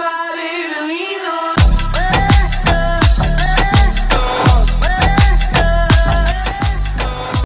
everybody